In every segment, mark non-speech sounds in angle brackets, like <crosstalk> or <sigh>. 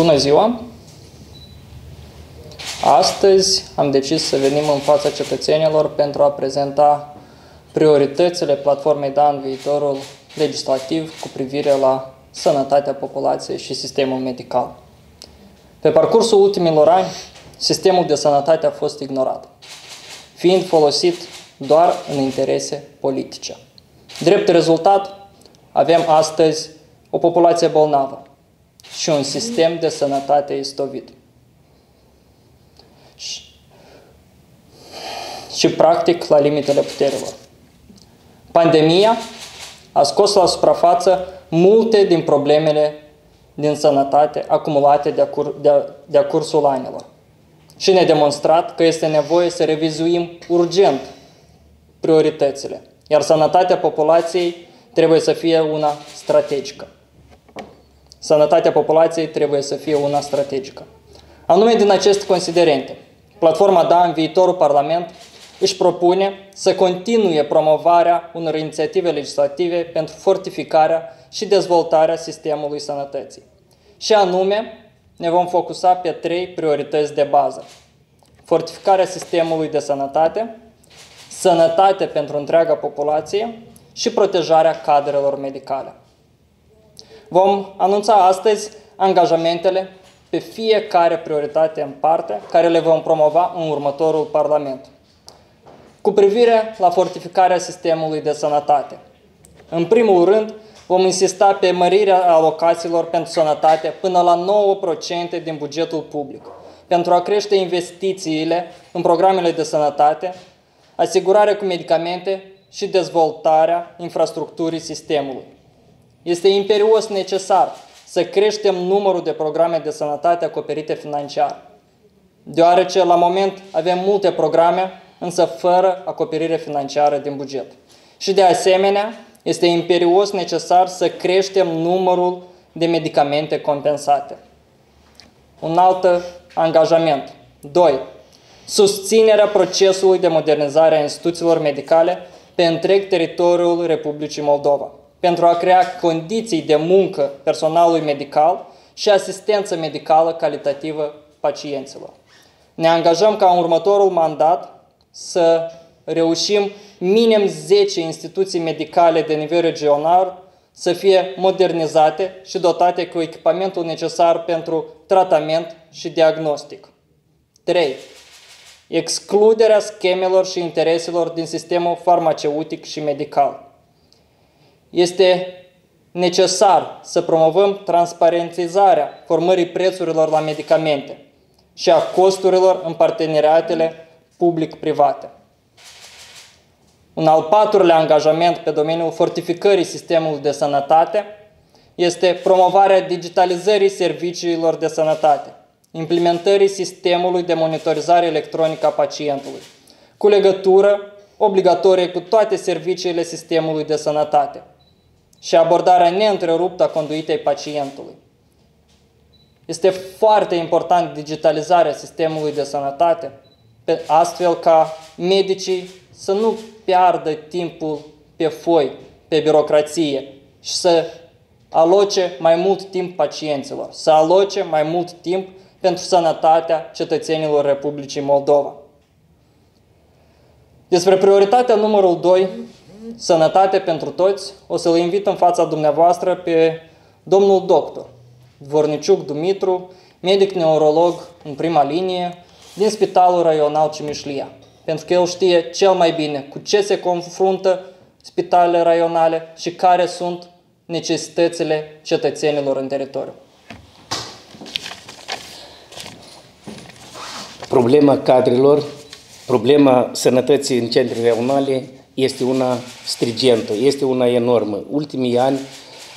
Bună ziua! Astăzi am decis să venim în fața cetățenilor pentru a prezenta prioritățile platformei DA în viitorul legislativ cu privire la sănătatea populației și sistemul medical. Pe parcursul ultimilor ani, sistemul de sănătate a fost ignorat, fiind folosit doar în interese politice. Drept rezultat, avem astăzi o populație bolnavă și un sistem de sănătate istovit. Și, și practic la limitele puterilor. Pandemia a scos la suprafață multe din problemele din sănătate acumulate de-a, cur, de de cursul anilor și ne-a demonstrat că este nevoie să revizuim urgent prioritățile, iar sănătatea populației trebuie să fie una strategică. Sănătatea populației trebuie să fie una strategică. Anume din aceste considerente, platforma DA în viitorul Parlament își propune să continue promovarea unor inițiative legislative pentru fortificarea și dezvoltarea sistemului sănătății. Și anume, ne vom focusa pe trei priorități de bază. Fortificarea sistemului de sănătate, sănătate pentru întreaga populație și protejarea cadrelor medicale. Vom anunța astăzi angajamentele pe fiecare prioritate în parte care le vom promova în următorul Parlament. Cu privire la fortificarea sistemului de sănătate. În primul rând, vom insista pe mărirea alocațiilor pentru sănătate până la 9% din bugetul public, pentru a crește investițiile în programele de sănătate, asigurarea cu medicamente și dezvoltarea infrastructurii sistemului. Este imperios necesar să creștem numărul de programe de sănătate acoperite financiar, deoarece la moment avem multe programe, însă fără acoperire financiară din buget. Și de asemenea, este imperios necesar să creștem numărul de medicamente compensate. Un alt angajament. 2. Susținerea procesului de modernizare a instituțiilor medicale pe întreg teritoriul Republicii Moldova, pentru a crea condiții de muncă personalului medical și asistență medicală calitativă pacienților. Ne angajăm ca în următorul mandat să reușim minim 10 instituții medicale de nivel regional să fie modernizate și dotate cu echipamentul necesar pentru tratament și diagnostic. 3. Excluderea schemelor și intereselor din sistemul farmaceutic și medical. Este necesar să promovăm transparentizarea formării prețurilor la medicamente și a costurilor în parteneriatele public-private. Un al patrulea angajament pe domeniul fortificării sistemului de sănătate este promovarea digitalizării serviciilor de sănătate, implementării sistemului de monitorizare electronică a pacientului, cu legătură obligatorie cu toate serviciile sistemului de sănătate și abordarea neîntreruptă a conduitei pacientului. Este foarte important digitalizarea sistemului de sănătate, astfel ca medicii să nu piardă timpul pe foi, pe birocrație și să aloce mai mult timp pacienților, să aloce mai mult timp pentru sănătatea cetățenilor Republicii Moldova. Despre prioritatea numărul 2, sănătate pentru toți, o să-l invit în fața dumneavoastră pe domnul doctor Dvorniciuc Dumitru, medic neurolog în prima linie din Spitalul Raional Cimișlia pentru că el știe cel mai bine cu ce se confruntă spitalele raionale și care sunt necesitățile cetățenilor în teritoriu. Problema cadrelor, problema sănătății în centrele raionale este una strigentă, este una enormă. Ultimii ani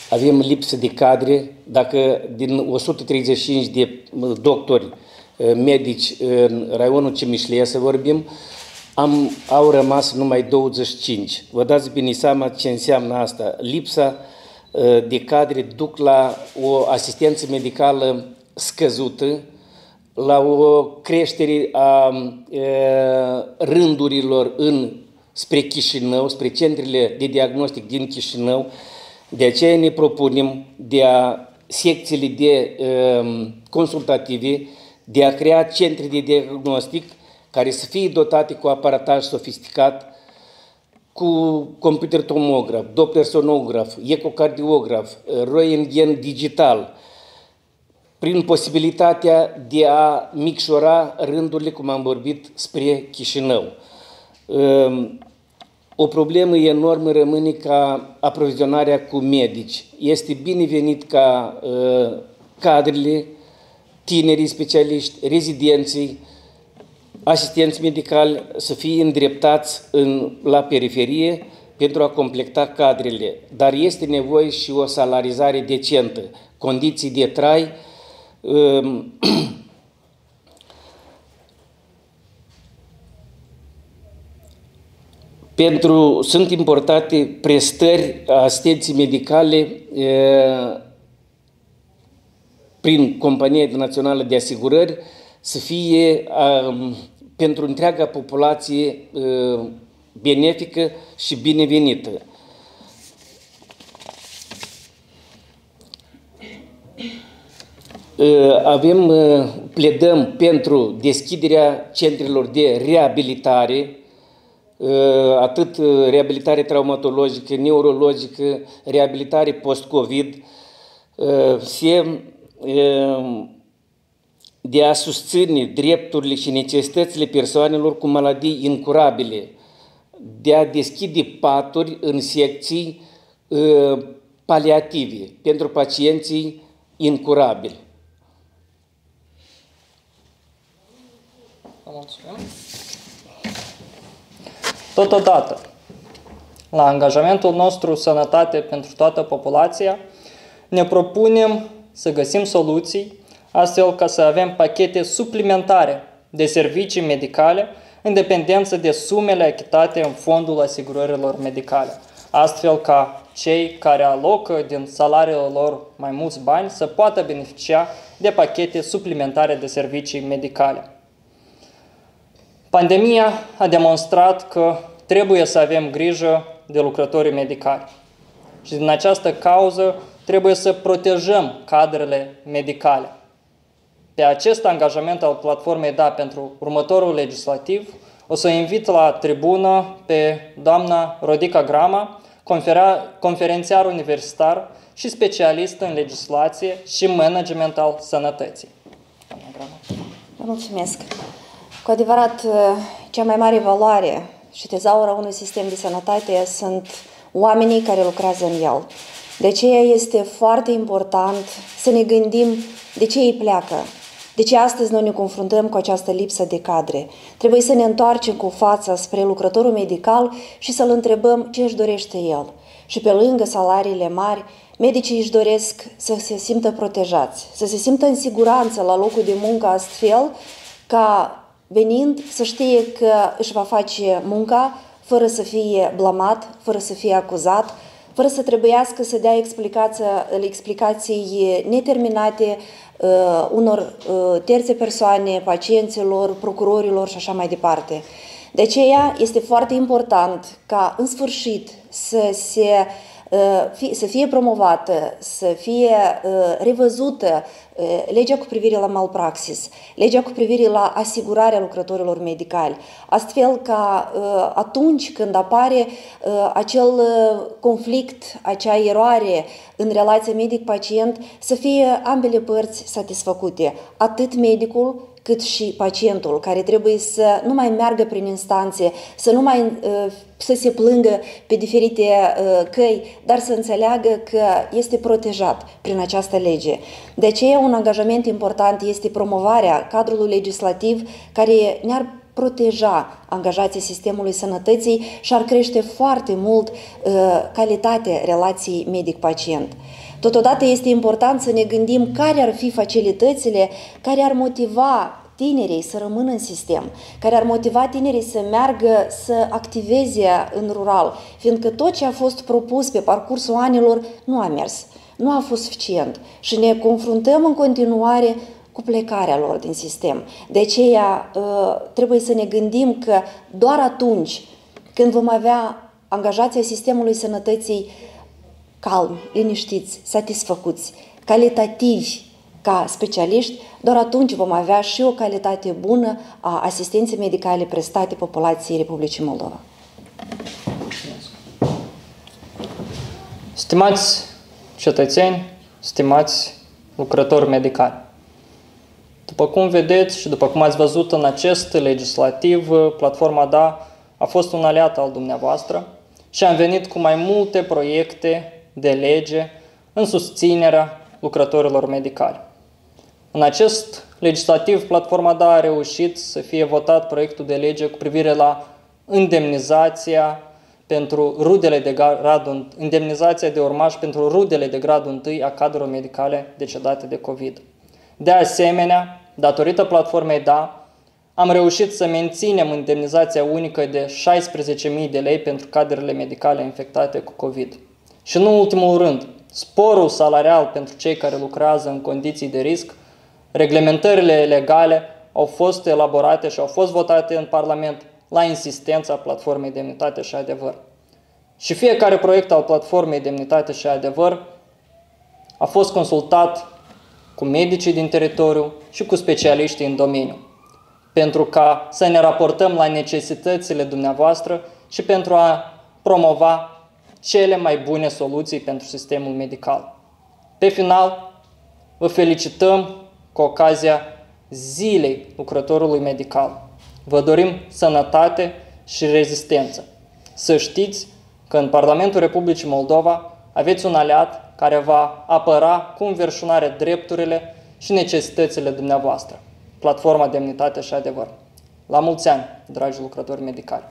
avem lipsă de cadre, dacă din 135 de doctori eh, medici în raionul Cimișlia să vorbim, am, au rămas numai 25. Vă dați bine seama ce înseamnă asta. Lipsa uh, de cadre duc la o asistență medicală scăzută, la o creștere a uh, rândurilor în, spre Chișinău, spre centrele de diagnostic din Chișinău. De aceea ne propunem de a secțiile de um, consultative, de a crea centre de diagnostic care să fie dotate cu aparataj sofisticat, cu computer tomograf, doppler sonograf, ecocardiograf, Röntgen digital, prin posibilitatea de a micșora rândurile, cum am vorbit, spre Chișinău. Um, o problemă enormă rămâne ca aprovizionarea cu medici. Este binevenit ca uh, cadrele, tinerii specialiști, rezidenții, asistenți medicali să fie îndreptați în, la periferie pentru a completa cadrele, dar este nevoie și o salarizare decentă, condiții de trai, <clears throat> pentru, sunt importate prestări asistenții medicale prin Compania Internațională de Asigurări să fie pentru întreaga populație benefică și binevenită. Avem, pledăm pentru deschiderea centrelor de reabilitare Uh, atât uh, reabilitare traumatologică, neurologică, reabilitare post-COVID, uh, se de a susține drepturile și necesitățile persoanelor cu maladii incurabile, de a deschide paturi în secții paliative pentru pacienții incurabili. Mulțumim. Totodată, la angajamentul nostru Sănătate pentru toată populația, ne propunem să găsim soluții astfel ca să avem pachete suplimentare de servicii medicale în dependență de sumele achitate în fondul asigurărilor medicale, astfel ca cei care alocă din salariile lor mai mulți bani să poată beneficia de pachete suplimentare de servicii medicale. Pandemia a demonstrat că trebuie să avem grijă de lucrătorii medicali. Și din această cauză trebuie să protejăm cadrele medicale. Pe acest angajament al platformei DA pentru următorul legislativ, o să invit la tribună pe doamna Rodica Grama, conferențiar universitar și specialist în legislație și management al sănătății. Doamna Grama. Mulțumesc. Cu adevărat, cea mai mare valoare și tezaura unui sistem de sănătate sunt oamenii care lucrează în el. De aceea este foarte important să ne gândim de ce ei pleacă, de ce astăzi noi ne confruntăm cu această lipsă de cadre. Trebuie să ne întoarcem cu fața spre lucrătorul medical și să-l întrebăm ce își dorește el. Și pe lângă salariile mari, medicii își doresc să se simtă protejați, să se simtă în siguranță la locul de muncă astfel ca venind să știe că își va face munca fără să fie blamat, fără să fie acuzat, fără să trebuiască să dea explicații neterminate uh, unor uh, terțe persoane, pacienților, procurorilor și așa mai departe. De aceea este foarte important ca în sfârșit să se uh, să fie promovată, să fie uh, revăzută legea cu privire la malpraxis, legea cu privire la asigurarea lucrătorilor medicali, astfel ca atunci când apare acel conflict, acea eroare în relația medic-pacient, să fie ambele părți satisfăcute, atât medicul cât și pacientul, care trebuie să nu mai meargă prin instanțe, să nu mai să se plângă pe diferite căi, dar să înțeleagă că este protejat prin această lege. De aceea, un angajament important este promovarea cadrului legislativ care ne-ar proteja angajații sistemului sănătății și ar crește foarte mult uh, calitatea relației medic-pacient. Totodată este important să ne gândim care ar fi facilitățile care ar motiva tinerii să rămână în sistem, care ar motiva tinerii să meargă să activeze în rural, fiindcă tot ce a fost propus pe parcursul anilor nu a mers, nu a fost suficient și ne confruntăm în continuare cu plecarea lor din sistem. De aceea ă, trebuie să ne gândim că doar atunci când vom avea angajația sistemului sănătății calmi, liniștiți, satisfăcuți, calitativi ca specialiști, doar atunci vom avea și o calitate bună a asistenței medicale prestate populației Republicii Moldova. Stimați cetățeni, stimați lucrători medicali, după cum vedeți și după cum ați văzut în acest legislativ, platforma DA a fost un aliat al dumneavoastră și am venit cu mai multe proiecte de lege în susținerea lucrătorilor medicali. În acest legislativ, platforma DA a reușit să fie votat proiectul de lege cu privire la indemnizația pentru rudele de gradul, indemnizația de urmaș pentru rudele de gradul 1 a cadrelor medicale decedate de COVID. De asemenea, datorită platformei DA, am reușit să menținem indemnizația unică de 16.000 de lei pentru cadrele medicale infectate cu COVID. Și în ultimul rând, sporul salarial pentru cei care lucrează în condiții de risc, reglementările legale au fost elaborate și au fost votate în Parlament la insistența Platformei Demnitate și Adevăr. Și fiecare proiect al Platformei Demnitate și Adevăr a fost consultat cu medicii din teritoriu și cu specialiștii în domeniu, pentru ca să ne raportăm la necesitățile dumneavoastră și pentru a promova cele mai bune soluții pentru sistemul medical. Pe final, vă felicităm cu ocazia Zilei lucrătorului medical. Vă dorim sănătate și rezistență. Să știți că în Parlamentul Republicii Moldova aveți un aliat care va apăra cu înverșunare drepturile și necesitățile dumneavoastră. Platforma Demnitate și Adevăr. La mulți ani, dragi lucrători medicali!